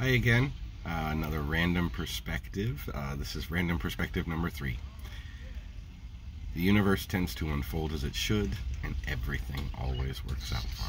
Hi again, uh, another random perspective. Uh, this is random perspective number three. The universe tends to unfold as it should, and everything always works out fine.